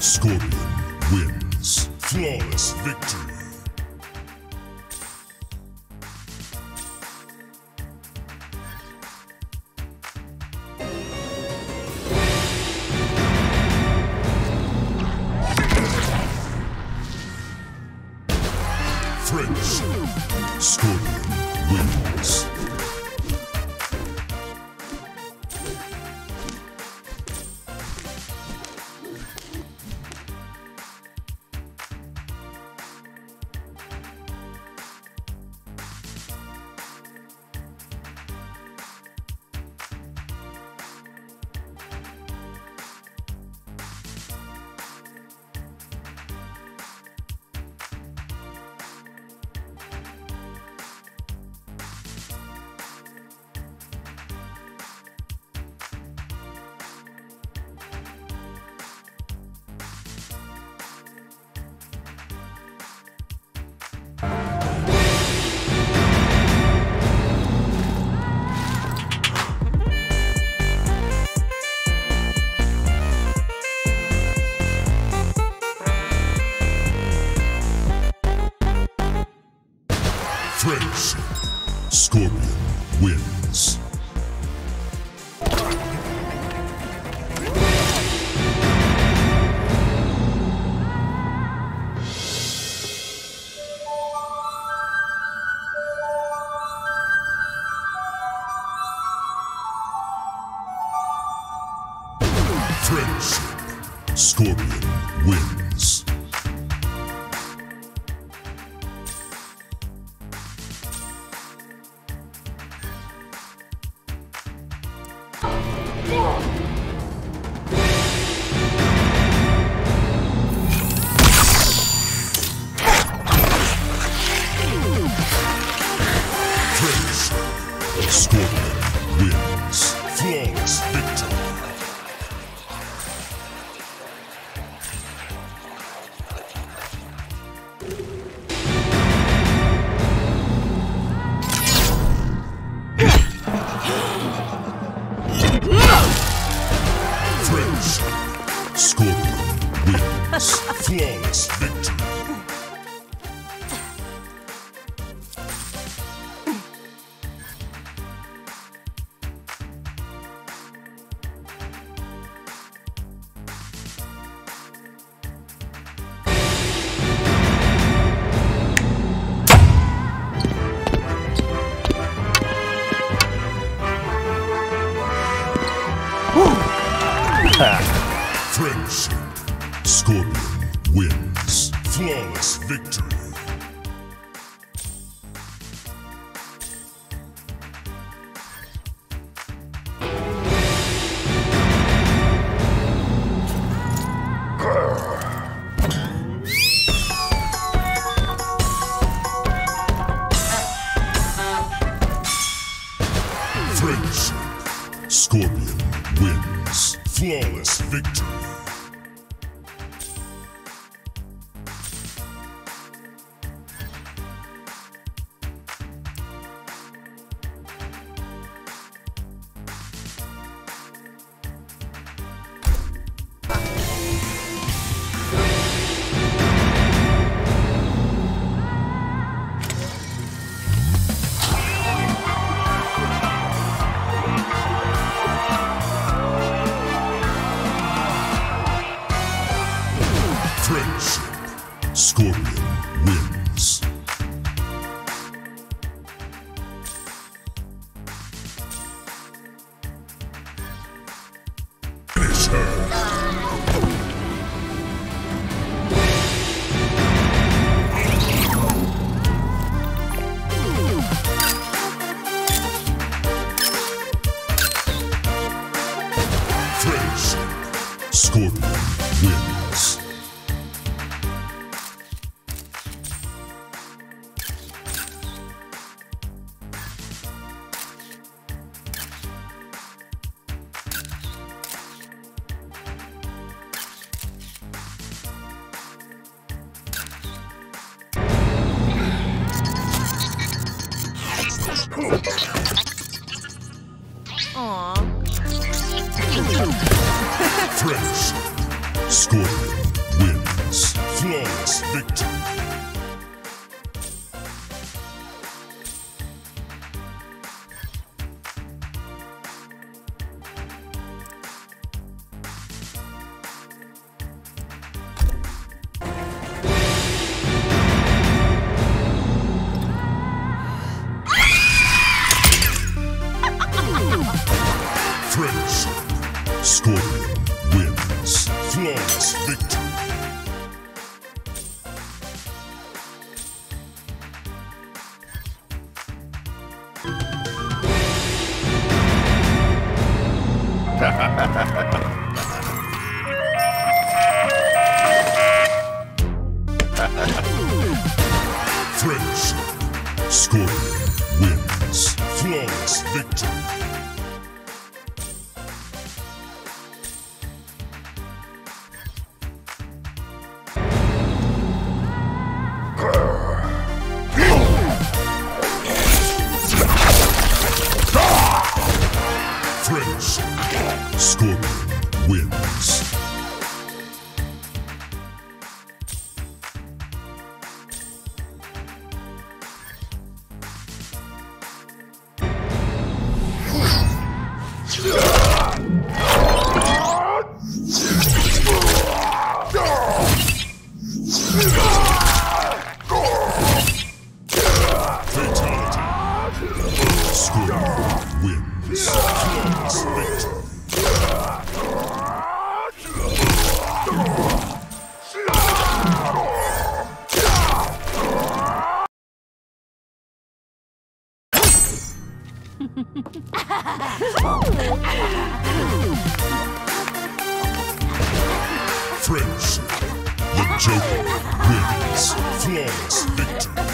Scorpion wins. Flawless victory. Friendship. Scorpion wins. Friendship. Scorpion wins. Scorpion wins. Flawless Scorpion wins. Flawless victory. Scorpion wins. Aww. Fresh. Scorpion wins. Flawless victory. Scorpion wins. Friendship. The Joker wins. Flawless victory.